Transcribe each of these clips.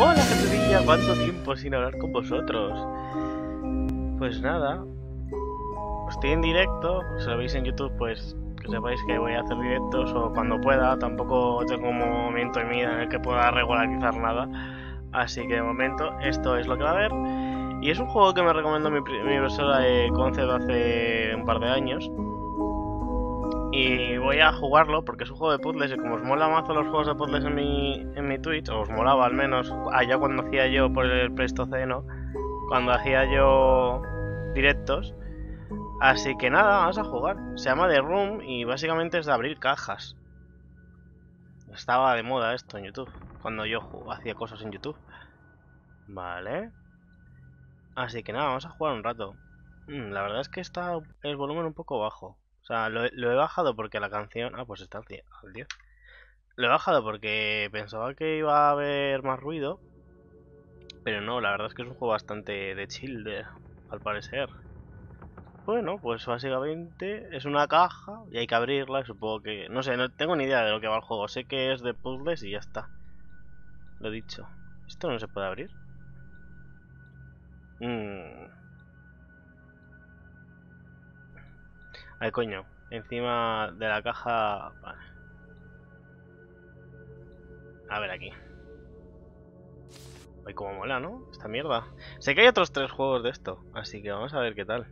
Hola, gentecilla, ¿cuánto tiempo sin hablar con vosotros? Pues nada, estoy en directo, si lo veis en YouTube, pues que sepáis que voy a hacer directos o cuando pueda, tampoco tengo un momento en vida en el que pueda regularizar nada, así que de momento esto es lo que va a haber. Y es un juego que me recomendó mi, mi profesora de Concept hace un par de años, y voy a jugarlo porque es un juego de puzzles y como os mola mazo los juegos de puzzles en mi, en mi Twitch, o os molaba al menos allá cuando hacía yo por el Pleistoceno, cuando hacía yo directos. Así que nada, vamos a jugar. Se llama The Room y básicamente es de abrir cajas. Estaba de moda esto en YouTube, cuando yo hacía cosas en YouTube. Vale. Así que nada, vamos a jugar un rato. Mm, la verdad es que está el volumen un poco bajo. Sea, lo, he bajado porque la canción... Ah, pues está al 10. Lo he bajado porque pensaba que iba a haber más ruido. Pero no, la verdad es que es un juego bastante de chill, al parecer. Bueno, pues básicamente es una caja y hay que abrirla. Supongo que... No sé, no tengo ni idea de lo que va el juego. Sé que es de puzzles y ya está. Lo dicho. ¿Esto no se puede abrir? Mmm... Ay, coño. Encima de la caja... Vale. A ver aquí. Ay, como mola, ¿no? Esta mierda. Sé que hay otros tres juegos de esto, así que vamos a ver qué tal.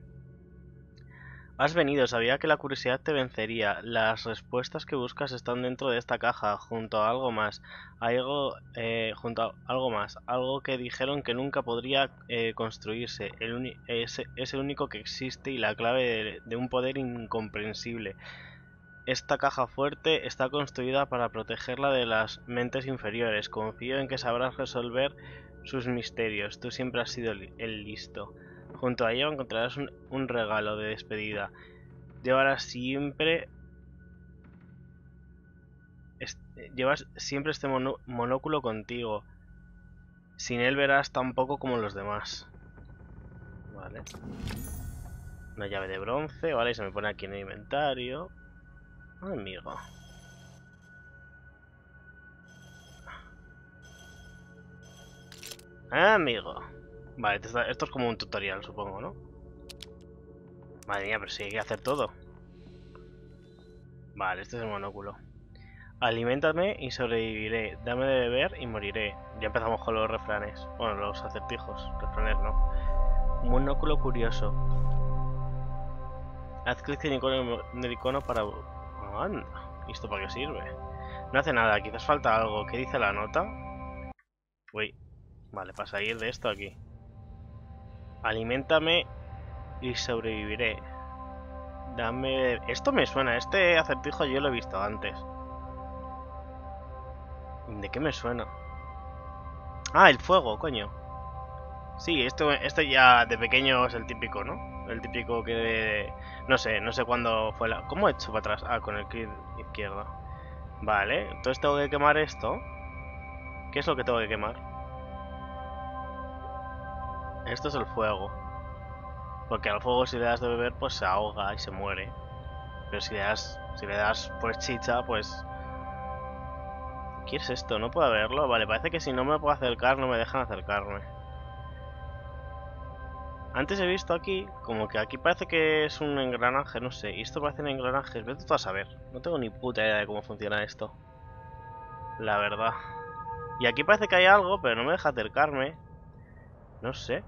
Has venido, sabía que la curiosidad te vencería. Las respuestas que buscas están dentro de esta caja, junto a algo más. Algo, eh, junto a algo más. Algo que dijeron que nunca podría eh, construirse. El es, el único que existe y la clave de, de un poder incomprensible. Esta caja fuerte está construida para protegerla de las mentes inferiores. Confío en que sabrás resolver sus misterios. Tú siempre has sido el listo. Junto a ella encontrarás un, regalo de despedida. Llevarás siempre... Este, llevas siempre este monóculo contigo. Sin él verás tan poco como los demás. Vale. Una llave de bronce, vale, y se me pone aquí en el inventario. Amigo. Amigo. Vale, esto es como un tutorial, supongo, ¿no? Madre mía, pero si hay que hacer todo. Vale, este es el monóculo. Aliméntame y sobreviviré. Dame de beber y moriré. Ya empezamos con los refranes. Bueno, los acertijos. Refranes no. Monóculo curioso. Haz clic en el icono para... anda. ¿Y esto para qué sirve? No hace nada. Quizás falta algo. ¿Qué dice la nota? Uy. Vale, para salir de esto aquí. Aliméntame y sobreviviré. Dame... Esto me suena, este acertijo yo lo he visto antes. ¿De qué me suena? Ah, el fuego, coño. Sí, esto, esto ya de pequeño es el típico, ¿no? El típico que... No sé, no sé cuándo fue la... ¿Cómo he hecho para atrás? Ah, con el clic izquierdo. Vale, entonces tengo que quemar esto. ¿Qué es lo que tengo que quemar? Esto es el fuego. Porque al fuego si le das de beber pues se ahoga y se muere. Pero si le das, si le das pues chicha pues... ¿Qué es esto? ¿No puedo verlo? Vale, parece que si no me puedo acercar no me dejan acercarme. Antes he visto aquí, como que aquí parece que es un engranaje, no sé. Y esto parece un engranaje, vete tú a saber. No tengo ni puta idea de cómo funciona esto. La verdad. Y aquí parece que hay algo, pero no me deja acercarme. No sé.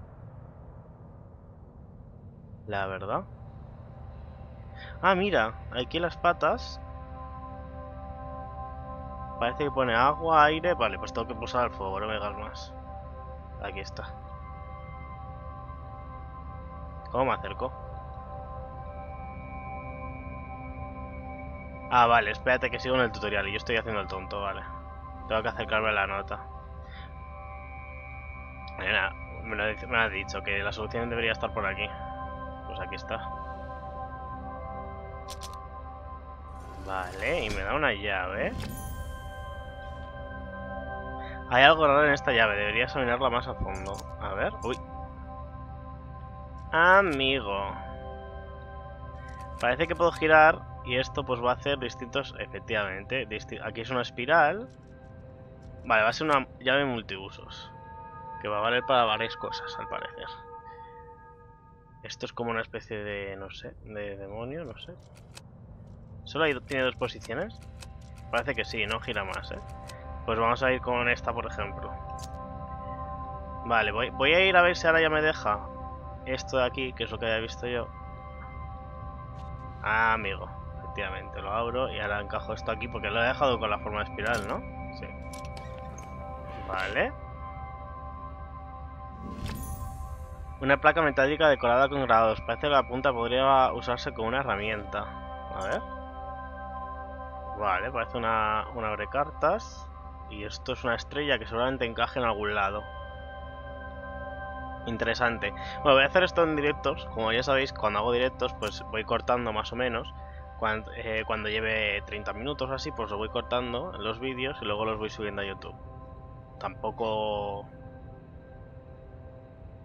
La verdad. Ah, mira, aquí las patas. Parece que pone agua, aire. Vale, pues tengo que pulsar el fuego, no me más. Aquí está. ¿Cómo me acerco? Ah, vale, espérate que sigo en el tutorial y yo estoy haciendo el tonto, vale. Tengo que acercarme a la nota. Mira, me lo, me lo ha dicho que la solución debería estar por aquí pues aquí está. Vale, y me da una llave. Hay algo raro en esta llave, debería examinarla más a fondo. A ver, uy. Amigo. Parece que puedo girar y esto pues va a hacer distintos, efectivamente. aquí es una espiral. Vale, va a ser una llave multiusos. Que va a valer para varias cosas, al parecer. Esto es como una especie de, no sé, de demonio, no sé. ¿Solo hay, tiene dos posiciones? Parece que sí, no gira más, ¿eh? Pues vamos a ir con esta, por ejemplo. Vale, voy, voy a ir a ver si ahora ya me deja esto de aquí, que es lo que había visto yo. Ah, amigo, efectivamente, lo abro y ahora encajo esto aquí porque lo he dejado con la forma de espiral, ¿no? Sí. Vale. Una placa metálica decorada con grados. Parece que la punta podría usarse como una herramienta. A ver. Vale, parece una, una abre cartas. Y esto es una estrella que seguramente encaje en algún lado. Interesante. Bueno, voy a hacer esto en directos. Como ya sabéis, cuando hago directos, pues voy cortando más o menos. Cuando, eh, cuando lleve 30 minutos así, pues lo voy cortando en los vídeos y luego los voy subiendo a YouTube. Tampoco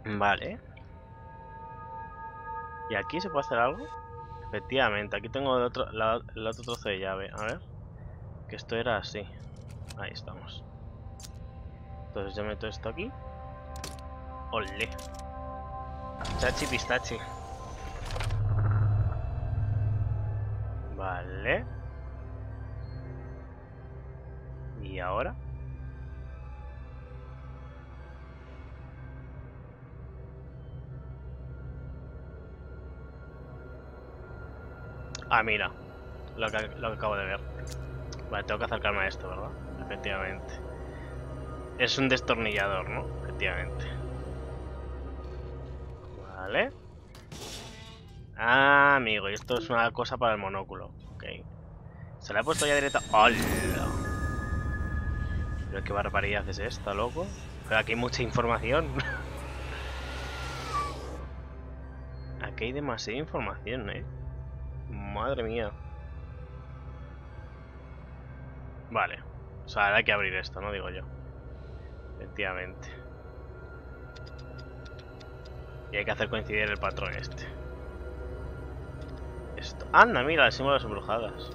Vale. ¿Y aquí se puede hacer algo? Efectivamente, aquí tengo el otro, el otro trozo de llave. A ver. Que esto era así. Ahí estamos. Entonces yo meto esto aquí. Ole. Chachi pistachi. Vale. ¿Y ahora? Ah, mira. Lo que, lo que acabo de ver. Vale, tengo que acercarme a esto, ¿verdad? Efectivamente. Es un destornillador, ¿no? Efectivamente. Vale. Ah, amigo, y esto es una cosa para el monóculo. Ok. Se le ha puesto ya directa... ¡Hola! Pero qué barbaridad es esta, loco. Pero aquí hay mucha información. aquí hay demasiada información, ¿eh? Madre mía. Vale. O sea, hay que abrir esto, ¿no? Digo yo. Efectivamente. Y hay que hacer coincidir el patrón este. Esto. Anda, mira, las símbolos embrujadas.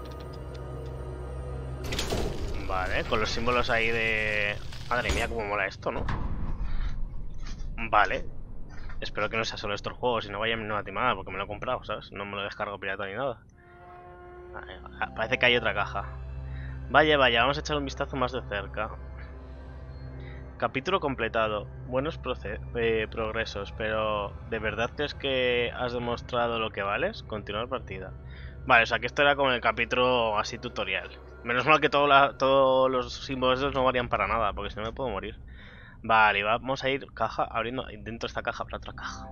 Vale, con los símbolos ahí de... Madre mía, cómo mola esto, ¿no? Vale, Espero que no sea solo estos juegos y no vaya a timada porque me lo he comprado, ¿sabes? No me lo descargo pirata ni nada. Ah, parece que hay otra caja. Vaya, vaya, vamos a echar un vistazo más de cerca. Capítulo completado. Buenos eh, progresos, pero ¿de verdad crees que has demostrado lo que vales? Continuar partida. Vale, o sea que esto era como el capítulo así tutorial. Menos mal que todos los símbolos no varían para nada, porque si no me puedo morir. Vale, vamos a ir caja abriendo dentro de esta caja para otra caja.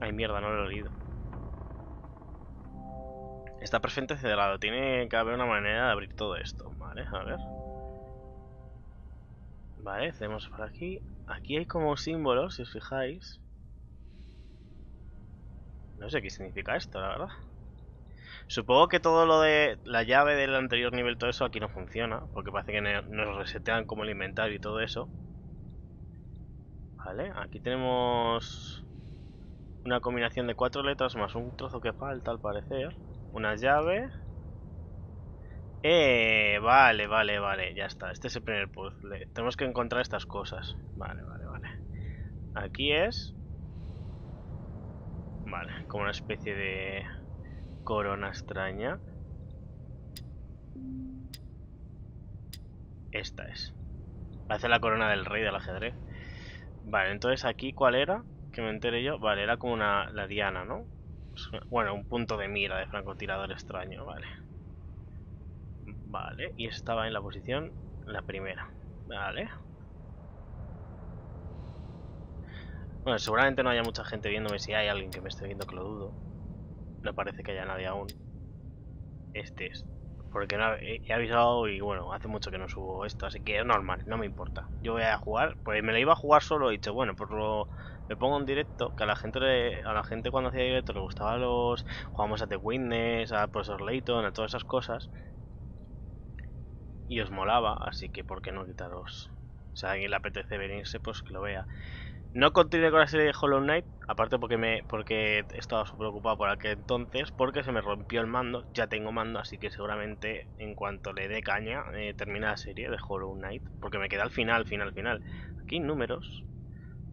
Ay, mierda, no lo he leído. Está perfecto cerrado. Tiene que haber una manera de abrir todo esto. Vale, a ver. Vale, hacemos por aquí. Aquí hay como símbolos, si os fijáis. No sé qué significa esto, la verdad. Supongo que todo lo de la llave del anterior nivel, todo eso aquí no funciona. Porque parece que nos resetean como el inventario y todo eso. Vale, aquí tenemos una combinación de cuatro letras más un trozo que falta al parecer. Una llave. Eh, vale, vale, vale, ya está. Este es el primer puzzle. Tenemos que encontrar estas cosas. Vale, vale, vale. Aquí es... Vale, como una especie de corona extraña. Esta es. Parece la corona del rey del ajedrez. Vale, entonces aquí, ¿cuál era? Que me enteré yo. Vale, era como una, la diana, ¿no? Bueno, un punto de mira de francotirador extraño, vale. Vale, y estaba en la posición la primera. Vale. Bueno, seguramente no haya mucha gente viéndome. Si hay alguien que me esté viendo, que lo dudo. No parece que haya nadie aún. Este es porque no, he, avisado y bueno, hace mucho que no subo esto, así que es normal, no me importa. Yo voy a jugar, pues me la iba a jugar solo he dicho, bueno, pues lo, me pongo en directo, que a la gente a la gente cuando hacía directo le gustaba los jugamos a The Witness, a Professor Layton, a todas esas cosas. Y os molaba, así que por qué no quitaros. Sea, a alguien le apetece venirse, pues que lo vea. No continué con la serie de Hollow Knight, aparte porque me porque estaba súper ocupado por aquel entonces, porque se me rompió el mando, ya tengo mando, así que seguramente en cuanto le dé caña, eh, termina la serie de Hollow Knight, porque me queda al final, final, final. Aquí números,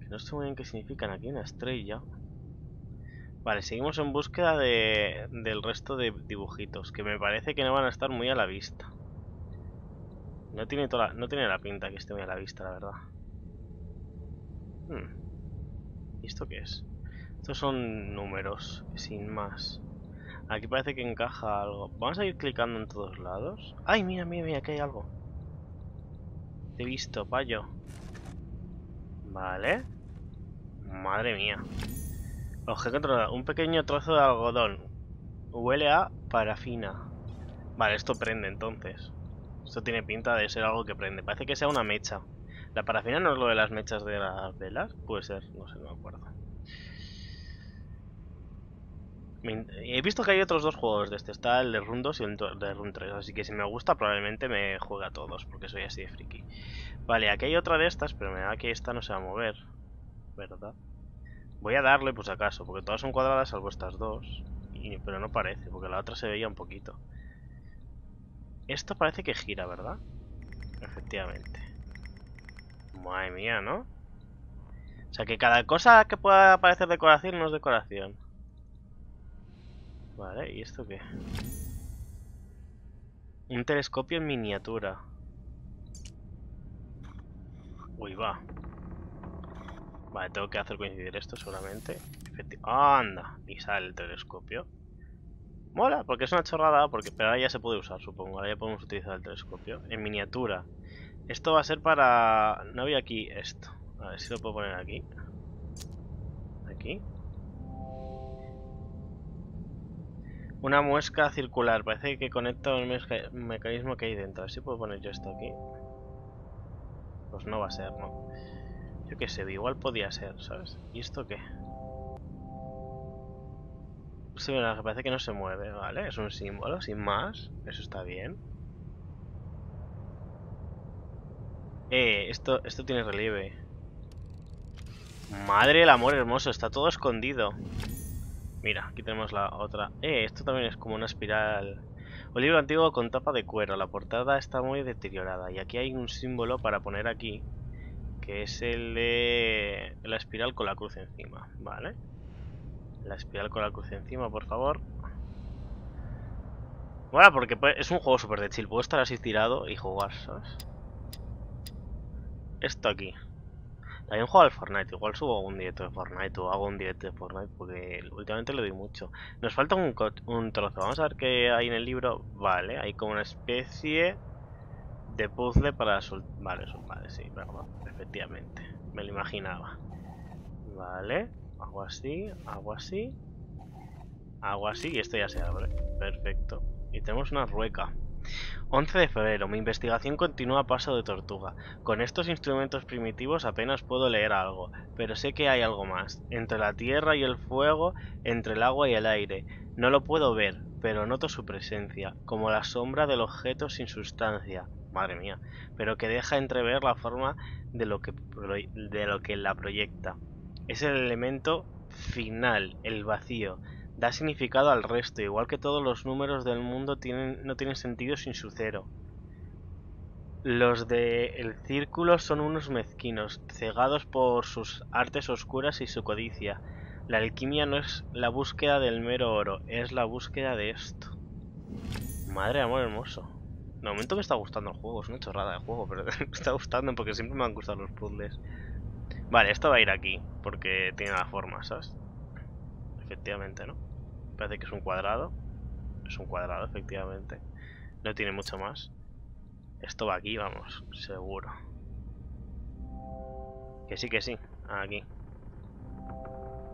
que no sé muy bien qué significan, aquí una estrella. Vale, seguimos en búsqueda de, del resto de dibujitos, que me parece que no van a estar muy a la vista. No tiene, toda no tiene la pinta que esté muy a la vista, la verdad. Hmm. ¿Y esto qué es? Estos son números, sin más. Aquí parece que encaja algo. Vamos a ir clicando en todos lados. ¡Ay, mira, mira, mira! Aquí hay algo. Te he visto, payo. Vale. Madre mía. Objeto controlado. Un pequeño trozo de algodón. Huele a parafina. Vale, esto prende entonces. Esto tiene pinta de ser algo que prende. Parece que sea una mecha. ¿La parafina no es lo de las mechas de las velas? Puede ser, no sé, no me acuerdo. He visto que hay otros dos juegos de este. Está el de Run 2 y el de Run 3. Así que si me gusta probablemente me juegue a todos. Porque soy así de friki. Vale, aquí hay otra de estas. Pero me da que esta no se va a mover. ¿Verdad? Voy a darle pues acaso. Porque todas son cuadradas salvo estas dos. pero no parece. Porque la otra se veía un poquito. Esto parece que gira, ¿verdad? Efectivamente. Madre mía, ¿no? O sea que cada cosa que pueda parecer decoración no es decoración. Vale, ¿y esto qué? Un telescopio en miniatura. Uy, va. Vale, tengo que hacer coincidir esto seguramente. ¡Anda! Y sale el telescopio. Mola, porque es una chorrada, porque pero ahora ya se puede usar, supongo. Ahora ya podemos utilizar el telescopio. En miniatura. Esto va a ser para... No había aquí esto. A ver si lo puedo poner aquí. Aquí. Una muesca circular. Parece que conecta un mecanismo que hay dentro. A ver si puedo poner yo esto aquí. Pues no va a ser, ¿no? Yo qué sé, igual podía ser, ¿sabes? ¿Y esto qué? Sí, parece que no se mueve, ¿vale? Es un símbolo, sin más. Eso está bien. Eh, esto, esto tiene relieve. Madre del amor hermoso, está todo escondido. Mira, aquí tenemos la otra. Eh, esto también es como una espiral. Un libro antiguo con tapa de cuero. La portada está muy deteriorada. Y aquí hay un símbolo para poner aquí. Que es el de la espiral con la cruz encima. Vale. La espiral con la cruz encima, por favor. Bueno, porque es un juego súper de chill. Puedo estar así tirado y jugar, ¿sabes? Esto aquí. También juego al Fortnite, igual subo un directo de Fortnite o hago un directo de Fortnite porque últimamente le doy mucho. Nos falta un, un trozo, vamos a ver qué hay en el libro. Vale, hay como una especie de puzzle para soltar... Vale, vale, sí, verdad, efectivamente. Me lo imaginaba. Vale, hago así, hago así. Hago así y esto ya se abre. Perfecto. Y tenemos una rueca. 11 de febrero. Mi investigación continúa a paso de tortuga. Con estos instrumentos primitivos apenas puedo leer algo, pero sé que hay algo más. Entre la tierra y el fuego, entre el agua y el aire. No lo puedo ver, pero noto su presencia, como la sombra del objeto sin sustancia. Madre mía, pero que deja entrever la forma de lo que, de lo que la proyecta. Es el elemento final, el vacío, da significado al resto, igual que todos los números del mundo tienen, no tienen sentido sin su cero. Los de el círculo son unos mezquinos, cegados por sus artes oscuras y su codicia. La alquimia no es la búsqueda del mero oro, es la búsqueda de esto. Madre amor hermoso. De momento me está gustando el juego, es una chorrada de juego, pero me está gustando porque siempre me han gustado los puzzles. Vale, esto va a ir aquí, porque tiene la forma, ¿sabes? Efectivamente, ¿no? Parece que es un cuadrado. Es un cuadrado, efectivamente. No tiene mucho más. Esto va aquí, vamos, seguro. Que sí, que sí. Aquí.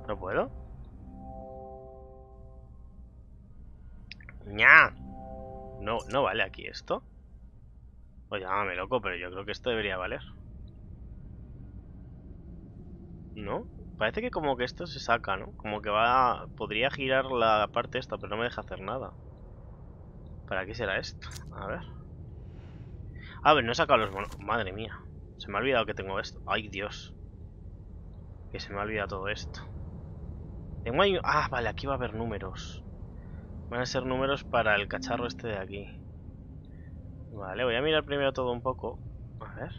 ¿No puedo? ¡Ña! No, no vale aquí esto. Oye, llámame loco, pero yo creo que esto debería valer. ¿No? Parece que como que esto se saca, ¿no? Como que va... Podría girar la parte esta, pero no me deja hacer nada. ¿Para qué será esto? A ver. A ver, no he sacado los monos. Madre mía. Se me ha olvidado que tengo esto. ¡Ay, Dios! Que se me ha olvidado todo esto. Tengo ahí... Ah, vale, aquí va a haber números. Van a ser números para el cacharro este de aquí. Vale, voy a mirar primero todo un poco. A ver.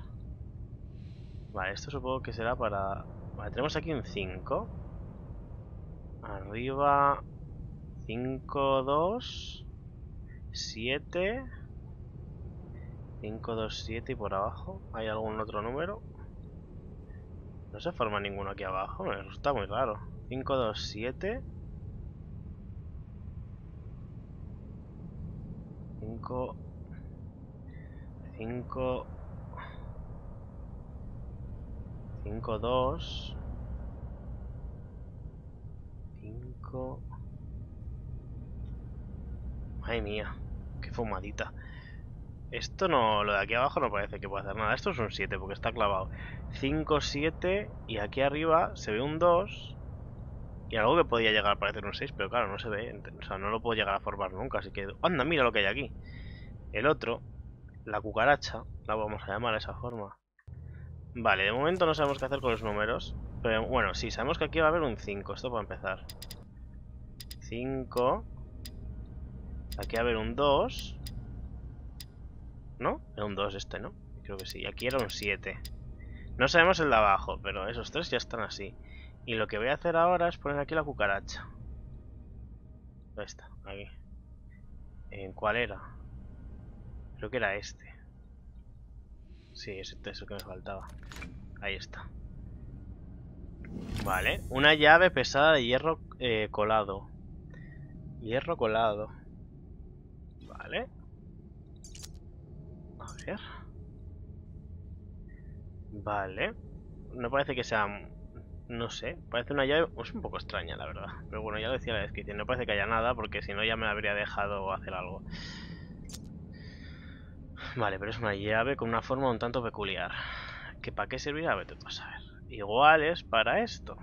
Vale, esto supongo que será para... Vale, tenemos aquí un 5. Arriba... 5, 2... 7... 5, 2, 7 y por abajo. ¿Hay algún otro número? No se forma ninguno aquí abajo, me resulta muy raro. 5, 2, 7. 5, 5, 5, 2, 5... Madre mía, qué fumadita. Esto no, lo de aquí abajo no parece que pueda hacer nada. Esto es un 7 porque está clavado. 5, 7 y aquí arriba se ve un 2 y algo que podía llegar a parecer un 6, pero claro, no se ve. O sea, no lo puedo llegar a formar nunca, así que... ¡Anda, mira lo que hay aquí! El otro, la cucaracha, la vamos a llamar de esa forma. Vale, de momento no sabemos qué hacer con los números. Pero bueno, sí, sabemos que aquí va a haber un 5, esto para empezar. 5. Aquí va a haber un 2. ¿No? Era un 2 este, ¿no? Creo que sí. Aquí era un 7. No sabemos el de abajo, pero esos tres ya están así. Y lo que voy a hacer ahora es poner aquí la cucaracha. ¿Dónde está? Aquí. ¿En cuál era? Creo que era este. Sí, es eso que me faltaba. Ahí está. Vale. Una llave pesada de hierro eh, colado. Hierro colado. Vale. A ver. Vale. No parece que sea no sé, parece una llave... Es un poco extraña, la verdad. Pero bueno, ya lo decía la descripción. No parece que haya nada, porque si no ya me habría dejado hacer algo. Vale, pero es una llave con una forma un tanto peculiar. ¿Que para qué servirá? Vete tú a saber. Igual es para esto.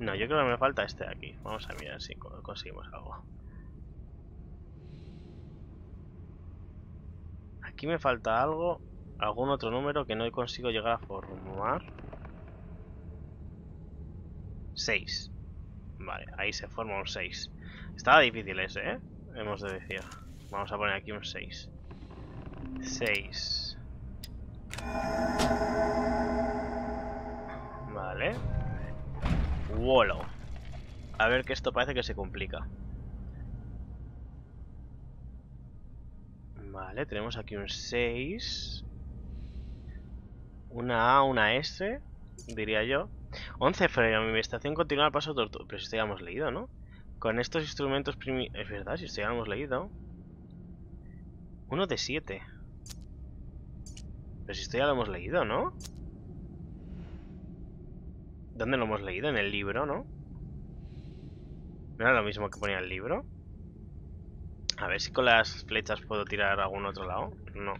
No, yo creo que me falta este de aquí. Vamos a mirar si conseguimos algo. Aquí me falta algo algún otro número que no consigo llegar a formar. 6. Vale, ahí se forma un 6. Estaba difícil ese, ¿eh? Hemos de decir. Vamos a poner aquí un 6. 6. Vale. Wallow. A ver que esto parece que se complica. Vale, tenemos aquí un 6. Una A, una S, diría yo. 11 freno, mi investigación continúa al paso tortuga. Pero si esto ya hemos leído, ¿no? Con estos instrumentos primi... Es verdad, si esto ya lo hemos leído. Uno de 7. Pero si esto ya lo hemos leído, ¿no? ¿Dónde lo hemos leído? En el libro, ¿no? ¿No era lo mismo que ponía el libro? A ver si con las flechas puedo tirar a algún otro lado. No.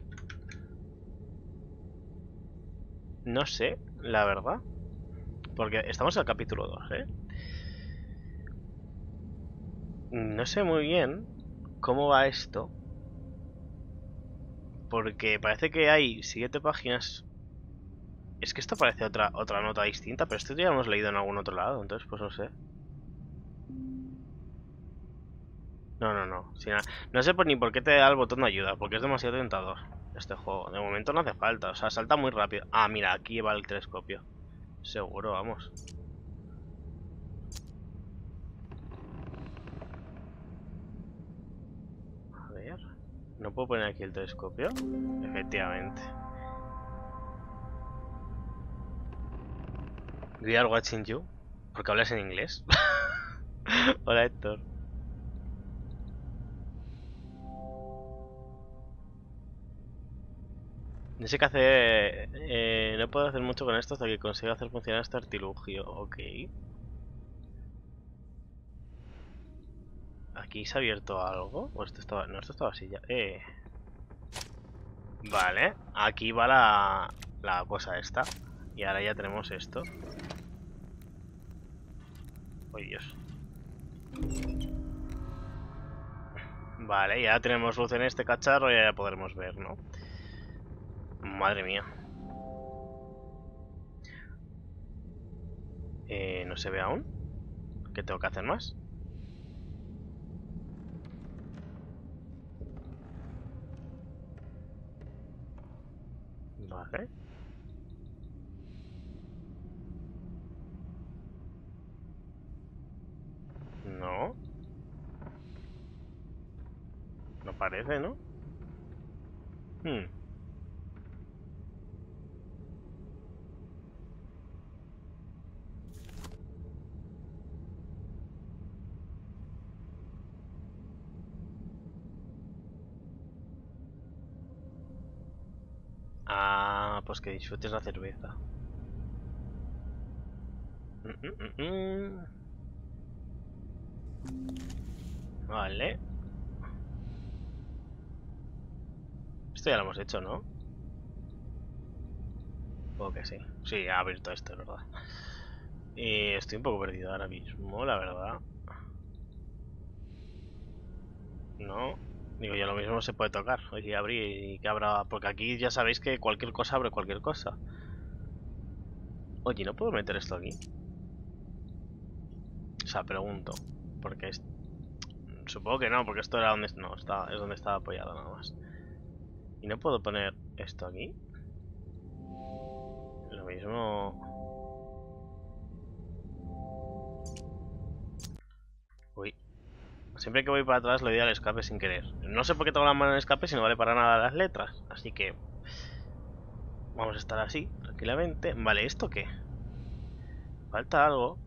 No sé, la verdad. Porque estamos en el capítulo 2, ¿eh? No sé muy bien cómo va esto. Porque parece que hay siete páginas. Es que esto parece otra, otra nota distinta, pero esto ya lo hemos leído en algún otro lado, entonces pues no sé. No, no, no. no sé ni por qué te da el botón de ayuda, porque es demasiado tentador este juego. De momento no hace falta, o sea, salta muy rápido. Ah, mira, aquí va el telescopio. Seguro, vamos. A ver. ¿No puedo poner aquí el telescopio? Efectivamente. We are watching you. Porque hablas en inglés. Hola Héctor. No sé qué hacer. Eh, no puedo hacer mucho con esto hasta que consiga hacer funcionar este artilugio. Ok. ¿Aquí se ha abierto algo? ¿O esto estaba... No, esto estaba así ya. Eh. Vale. Aquí va la... la cosa esta. Y ahora ya tenemos esto. Oh, Dios. Vale, ya tenemos luz en este cacharro y ya podremos ver, ¿no? Madre mía. Eh, ¿No se ve aún? ¿Qué tengo que hacer más? Vale. No. No parece, ¿no? Hmm. Ah, pues que disfrutes la cerveza. Mm, mm, mm, vale. Esto ya lo hemos hecho, ¿no? Supongo que sí. Sí, ha abierto esto, es verdad. Y estoy un poco perdido ahora mismo, la verdad. No. Digo, ya lo mismo se puede tocar. Oye, abrir y que abra... Porque aquí ya sabéis que cualquier cosa abre cualquier cosa. Oye, ¿no puedo meter esto aquí? O sea, pregunto. Porque es... Supongo que no, porque esto era donde... No, está... es donde estaba apoyado nada más. ¿Y no puedo poner esto aquí? Lo mismo... Siempre que voy para atrás le doy al escape sin querer. No sé por qué tengo la mano en escape si no vale para nada las letras. Así que... Vamos a estar así, tranquilamente. Vale, ¿esto qué? Falta algo.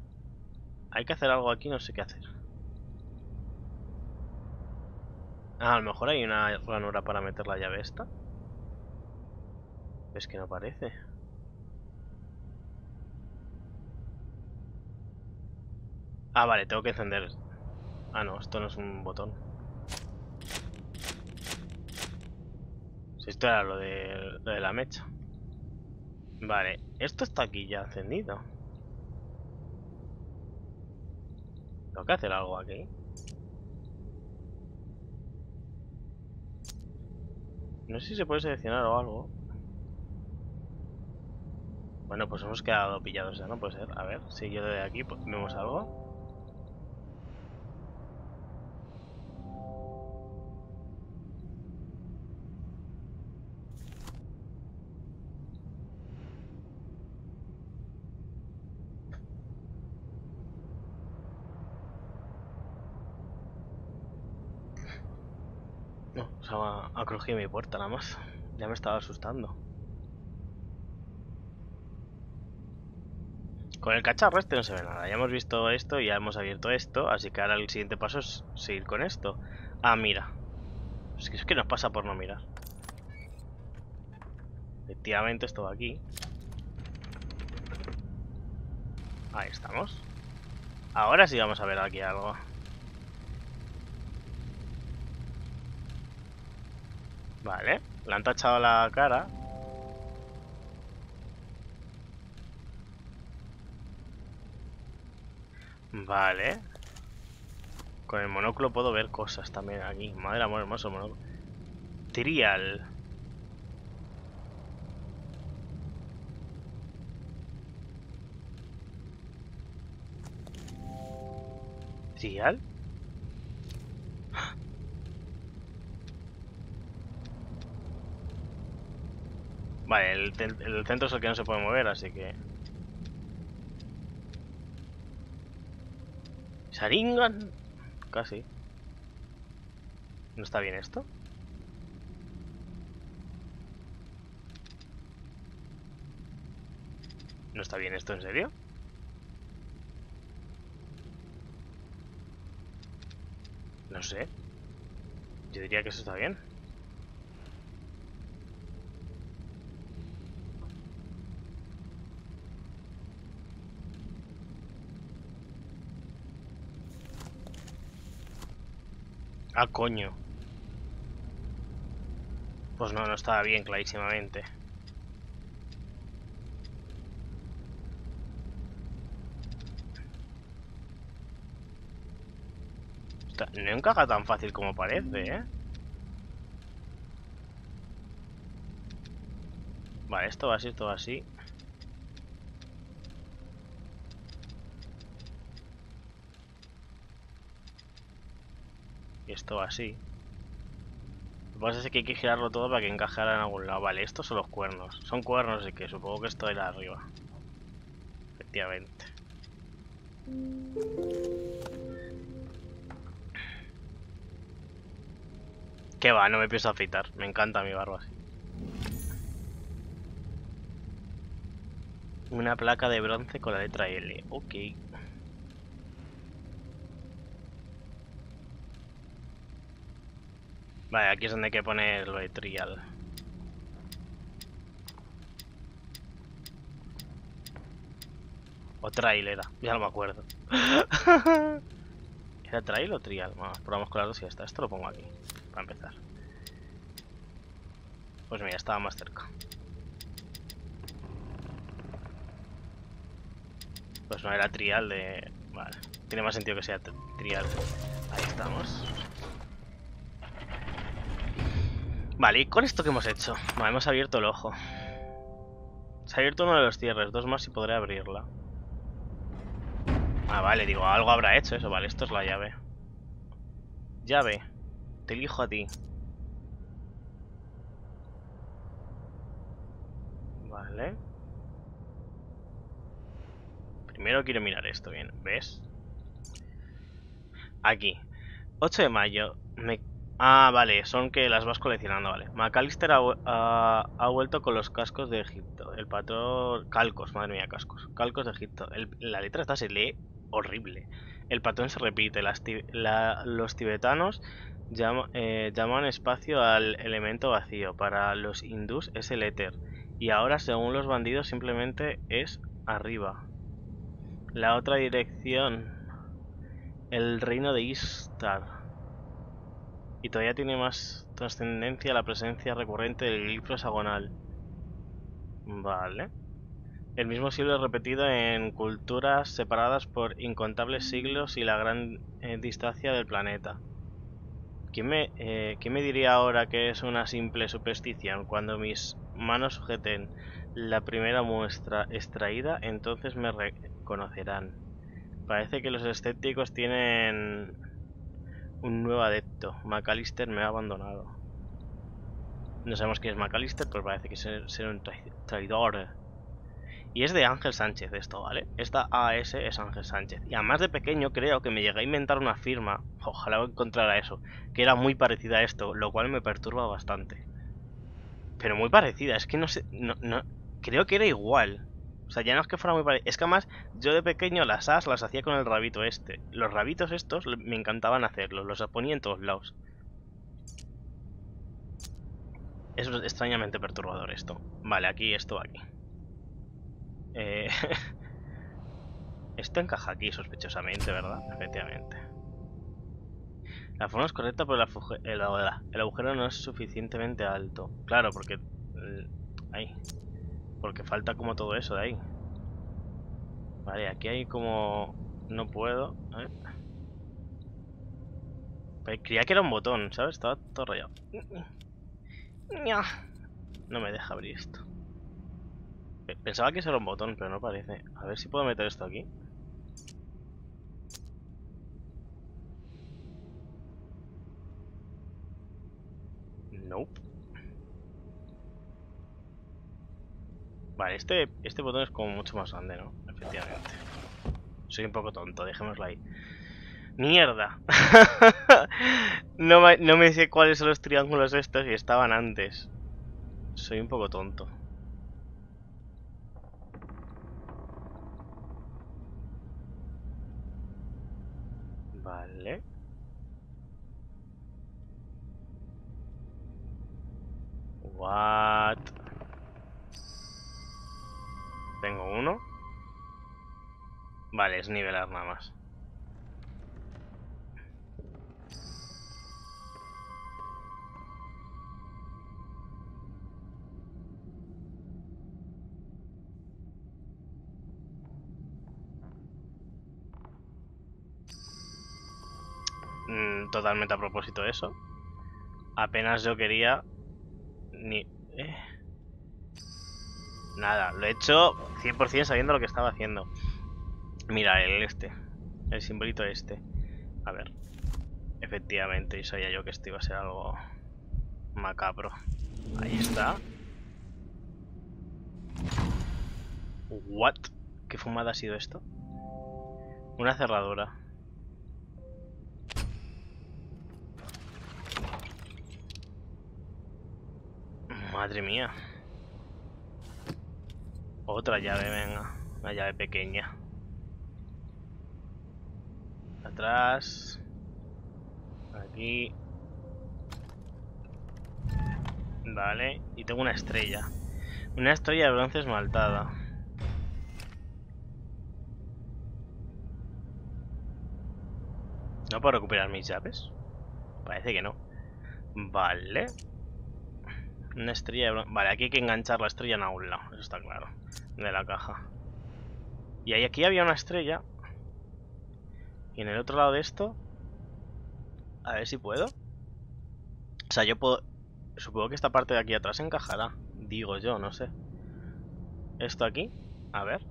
Hay que hacer algo aquí, no sé qué hacer. Ah, a lo mejor hay una ranura para meter la llave esta. Es que no parece. Ah, vale, tengo que encender Ah, no, esto no es un botón. Si esto era lo de, lo de la mecha. Vale, esto está aquí ya encendido. Tengo que hacer algo aquí. No sé si se puede seleccionar o algo. Bueno, pues hemos quedado pillados ya, ¿no? Puede ser. A ver, si yo de aquí pues, vemos algo. Crujido mi puerta nada más. Ya me estaba asustando. Con el cacharro este no se ve nada. Ya hemos visto esto y ya hemos abierto esto. Así que ahora el siguiente paso es seguir con esto. Ah, mira. Es que, es que nos pasa por no mirar. Efectivamente esto va aquí. Ahí estamos. Ahora sí vamos a ver aquí algo. Vale, le han tachado la cara. Vale. Con el monóculo puedo ver cosas también aquí. Madre amor hermoso monóculo. Trial. ¿Trial? Vale, el, centro es el que no se puede mover, así que... Sharingan. Casi. ¿No está bien esto? ¿No está bien esto en serio? No sé. Yo diría que eso está bien. Ah, coño. Pues no, no estaba bien, clarísimamente. No encaja tan fácil como parece, ¿eh? Vale, esto va así, esto va así. Esto así. Lo que pasa es que hay que girarlo todo para que encajara en algún lado. Vale, estos son los cuernos. Son cuernos y que supongo que esto era arriba. Efectivamente. Que va, no me pienso afeitar. Me encanta mi barba así. Una placa de bronce con la letra L. Ok. Vale, aquí es donde hay que poner lo de trial. O trail era, ya no me acuerdo. ¿Era trail o trial? Vamos, probamos con las dos y ya está. Esto lo pongo aquí, para empezar. Pues mira, estaba más cerca. Pues no era trial de... Vale, tiene más sentido que sea trial. Ahí estamos. Vale, ¿y con esto que hemos hecho? Vale, hemos abierto el ojo. Se ha abierto uno de los cierres, dos más y podré abrirla. Ah, vale, digo, algo habrá hecho eso. Vale, esto es la llave. Llave. Te elijo a ti. Vale. Primero quiero mirar esto bien. ¿Ves? Aquí. 8 de mayo. Me Ah, vale, son que las vas coleccionando, vale. McAllister ha, vuelto con los cascos de Egipto. El patrón... Calcos, madre mía, cascos. Calcos de Egipto. la letra esta se lee horrible. El patrón se repite. los tibetanos eh, llaman espacio al elemento vacío. Para los hindús es el éter. Y ahora, según los bandidos, simplemente es arriba. La otra dirección. El reino de Istar. Y todavía tiene más trascendencia la presencia recurrente del glifo hexagonal. Vale. El mismo siglo es repetido en culturas separadas por incontables siglos y la gran eh, distancia del planeta. ¿Quién me, eh, ¿Quién me diría ahora que es una simple superstición? Cuando mis manos sujeten la primera muestra extraída, entonces me reconocerán. Parece que los escépticos tienen un nuevo adepto. McAllister me ha abandonado. No sabemos quién es McAllister, pero parece que es ser un traidor. Y es de Ángel Sánchez esto, ¿vale? Esta AS es Ángel Sánchez. Y además de pequeño creo que me llegué a inventar una firma, ojalá encontrara eso, que era muy parecida a esto, lo cual me perturba bastante. Pero muy parecida, es que no sé, no, no, creo que era igual. O sea, ya no es que fuera muy parecido. Es que además, yo de pequeño las as las hacía con el rabito este. Los rabitos estos me encantaban hacerlos. Los ponía en todos lados. Es extrañamente perturbador esto. Vale, aquí, esto aquí. Eh... esto encaja aquí sospechosamente, ¿verdad? Efectivamente. La forma es correcta, pero el, el agujero no es suficientemente alto. Claro, porque... Ahí. Porque falta como todo eso de ahí. Vale, aquí hay como... No puedo. creía que era un botón, ¿sabes? Estaba todo rayado. No me deja abrir esto. Pensaba que eso era un botón, pero no parece. A ver si puedo meter esto aquí. Nope. Vale, este, este botón es como mucho más grande, ¿no? Efectivamente. Soy un poco tonto, dejémoslo ahí. ¡Mierda! no, me, no me sé cuáles son los triángulos estos y estaban antes. Soy un poco tonto. Vale. What? Tengo uno. Vale, es nivelar nada más. Mm, totalmente a propósito eso. Apenas yo quería... Ni... Eh. Nada, lo he hecho 100% sabiendo lo que estaba haciendo. Mira, el este. El simbolito este. A ver. Efectivamente, y sabía yo que esto iba a ser algo macabro. Ahí está. What? ¿Qué fumada ha sido esto? Una cerradura. Madre mía. Otra llave, venga. Una llave pequeña. Atrás. Aquí. Vale. Y tengo una estrella. Una estrella de bronce esmaltada. ¿No puedo recuperar mis llaves? Parece que no. Vale. Una estrella de. Vale, aquí hay que enganchar la estrella en algún lado. Eso está claro. De la caja. Y ahí aquí había una estrella. Y en el otro lado de esto... A ver si puedo. O sea, yo puedo... Supongo que esta parte de aquí atrás encajará. Digo yo, no sé. Esto aquí. A ver.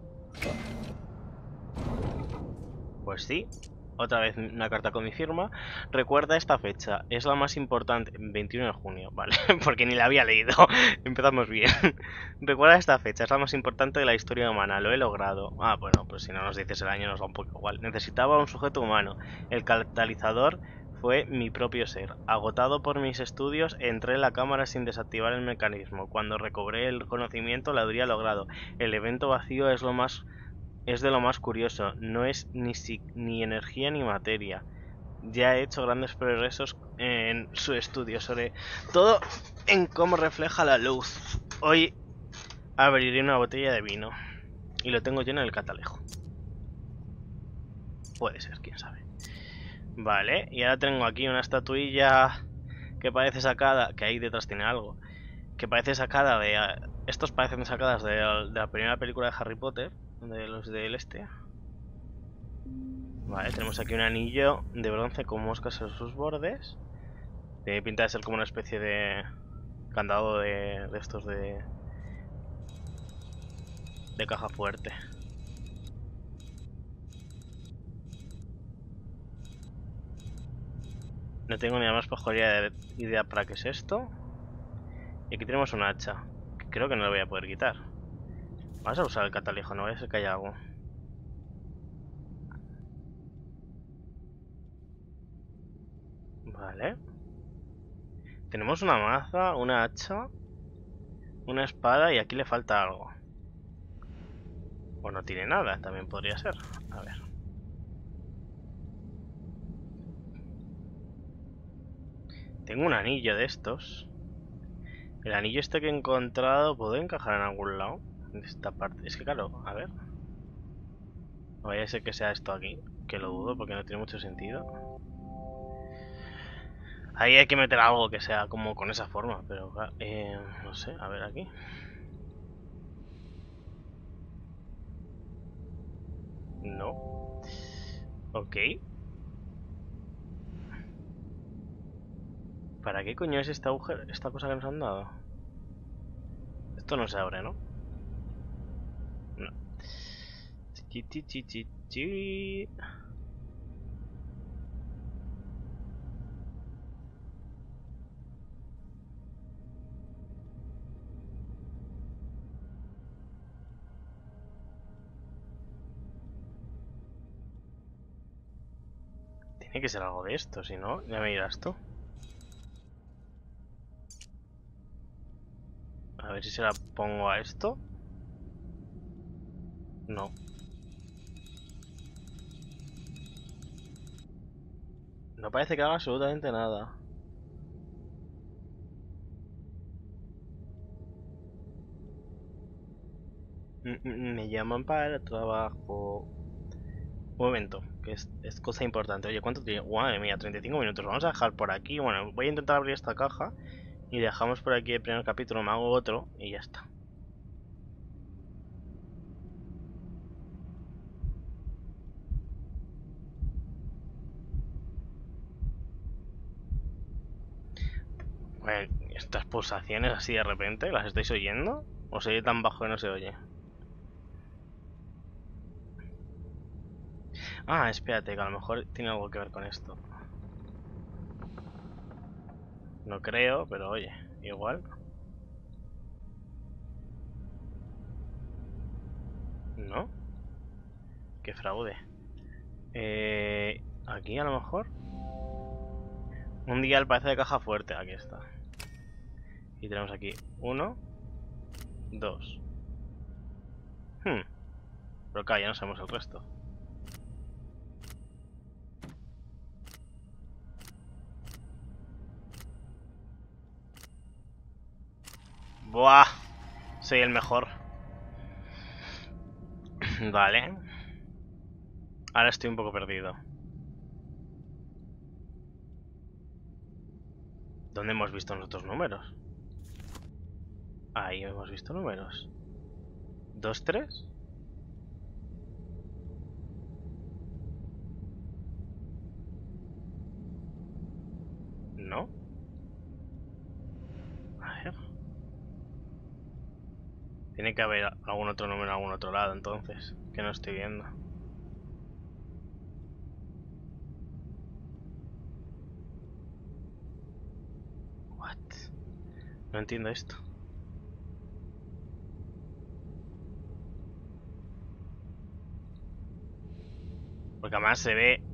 Pues sí. Otra vez una carta con mi firma. Recuerda esta fecha. Es la más importante. 21 de junio, vale. Porque ni la había leído. Empezamos bien. Recuerda esta fecha. Es la más importante de la historia humana. Lo he logrado. Ah, bueno, pues si no nos dices el año nos va un poco igual. Necesitaba un sujeto humano. El catalizador fue mi propio ser. Agotado por mis estudios, entré en la cámara sin desactivar el mecanismo. Cuando recobré el conocimiento, lo habría logrado. El evento vacío es lo más es de lo más curioso. No es ni, ni energía ni materia. Ya he hecho grandes progresos en su estudio sobre todo en cómo refleja la luz. Hoy abriré una botella de vino y lo tengo lleno en el catalejo. Puede ser, quién sabe. Vale, y ahora tengo aquí una estatuilla que parece sacada, que ahí detrás tiene algo, que parece sacada de... Estos parecen sacadas de, la primera película de Harry Potter, de los del este. Vale, tenemos aquí un anillo de bronce con moscas en sus bordes. Tiene pinta de ser como una especie de candado de, de estos de... de caja fuerte. No tengo ni la más de idea para qué es esto. Y aquí tenemos un hacha. Que creo que no lo voy a poder quitar. Vamos a usar el catalejo, no voy a ser que haya algo. Vale. Tenemos una maza, una hacha, una espada y aquí le falta algo. O no tiene nada, también podría ser. A ver. Tengo un anillo de estos. El anillo este que he encontrado, ¿puedo encajar en algún lado? Esta parte. Es que claro, a ver. No vaya a ser que sea esto aquí. Que lo dudo porque no tiene mucho sentido. Ahí hay que meter algo que sea como con esa forma, pero eh, no sé, a ver aquí. No. Ok. ¿Para qué coño es esta agujero, esta cosa que nos han dado? Esto no se abre. No. Tiene que ser algo de esto, si no, ya me dirás tú. A ver si se la pongo a esto. No. No parece que haga absolutamente nada. Me llaman para el trabajo. Un momento, que es, cosa importante. Oye, ¿cuánto tiene? Madre mía, 35 minutos. Vamos a dejar por aquí. Bueno, voy a intentar abrir esta caja. Y dejamos por aquí el primer capítulo, me hago otro y ya está. Estas pulsaciones así de repente, ¿las estáis oyendo? ¿O se oye tan bajo que no se oye? Ah, espérate, que a lo mejor tiene algo que ver con esto. No creo, pero oye, igual. ¿No? Qué fraude. Eh, aquí a lo mejor. Un día el parece de caja fuerte, aquí está. Y tenemos aquí uno, dos. Hmm. Pero acá ya no sabemos el resto. Buah, soy el mejor. Vale. Ahora estoy un poco perdido. ¿Dónde hemos visto nosotros números? Ahí hemos visto números. ¿Dos, tres? ¿No? A ver. Tiene que haber algún otro número en algún otro lado, entonces, que no estoy viendo. What? No entiendo esto. Porque además se ve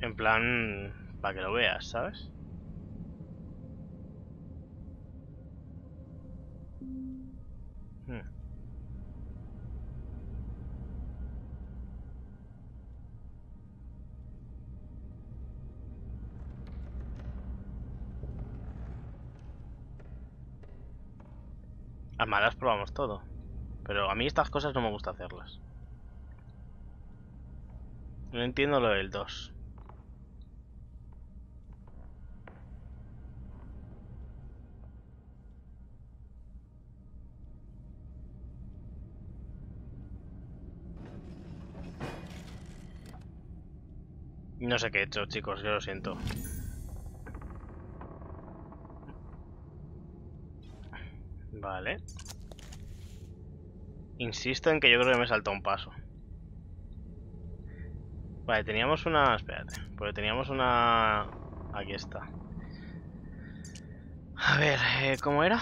en plan para que lo veas, ¿sabes? Hmm. A probamos todo. Pero a mí estas cosas no me gusta hacerlas. No entiendo lo del 2. No sé qué he hecho, chicos, yo lo siento. Vale. Insisto en que yo creo que me saltó un paso. Vale, teníamos una... Espérate, porque teníamos una... Aquí está. A ver, eh, ¿cómo era?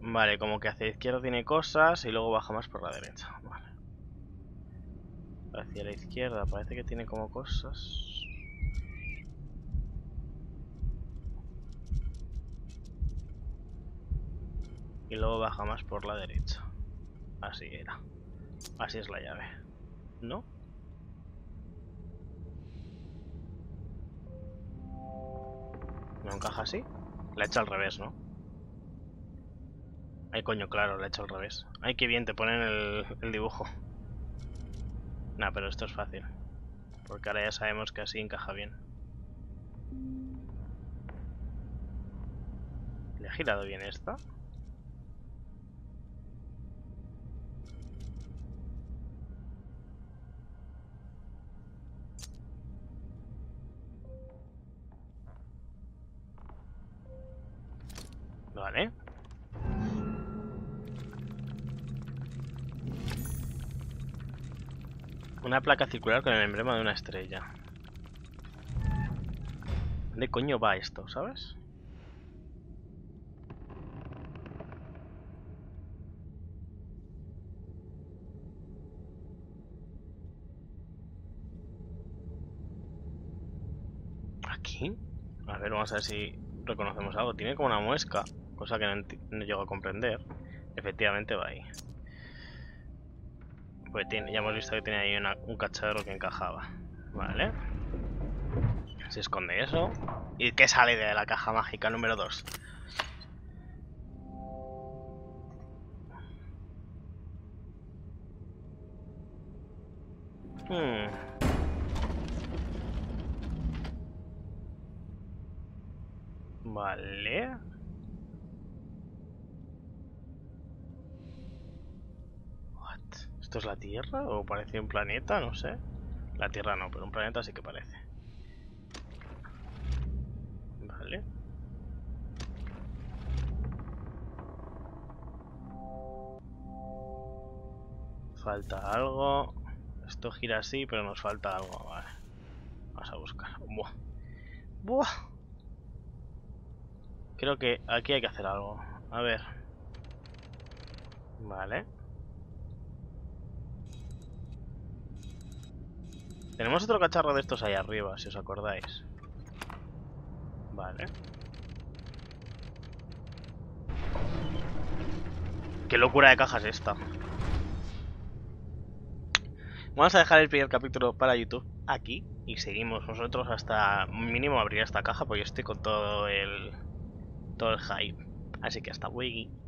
Vale, como que hacia la izquierda tiene cosas y luego baja más por la derecha. Vale. Hacia la izquierda parece que tiene como cosas... Y luego baja más por la derecha. Así era. Así es la llave. ¿No? ¿No encaja así? La he hecho al revés, ¿no? Ay, coño, claro, la he hecho al revés. Ay, qué bien, te ponen el, el dibujo. Nah, pero esto es fácil. Porque ahora ya sabemos que así encaja bien. ¿Le he girado bien esta? Una placa circular con el emblema de una estrella. ¿Dónde coño va esto, sabes? ¿Aquí? A ver, vamos a ver si reconocemos algo. Tiene como una muesca, cosa que no, no llego a comprender. Efectivamente va ahí. Pues ya hemos visto que tiene ahí un cacharro que encajaba. Vale. Se esconde eso. ¿Y qué sale de la caja mágica número 2? Hmm. Vale. What? ¿Esto es la Tierra o parece un planeta? No sé. La Tierra no, pero un planeta sí que parece. Vale. Falta algo. Esto gira así, pero nos falta algo. Vale. Vamos a buscar. Buah. Buah. Creo que aquí hay que hacer algo. A ver. Vale. Tenemos otro cacharro de estos ahí arriba, si os acordáis. Vale. Qué locura de caja es esta. Vamos a dejar el primer capítulo para YouTube aquí y seguimos nosotros hasta mínimo abrir esta caja porque estoy con todo el todo el hype. Así que hasta luego.